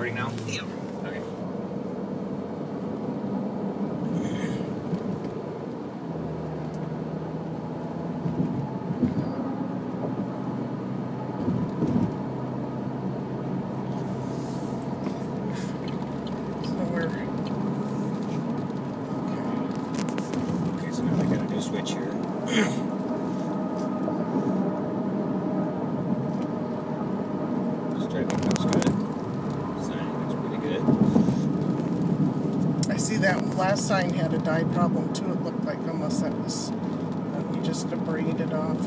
recording now? Yeah. Okay. So we're. Okay, so now I got a new switch here. Striping looks good. Sign looks pretty good. I see that last sign had a dye problem too. It looked like unless that was uh, just abraded off.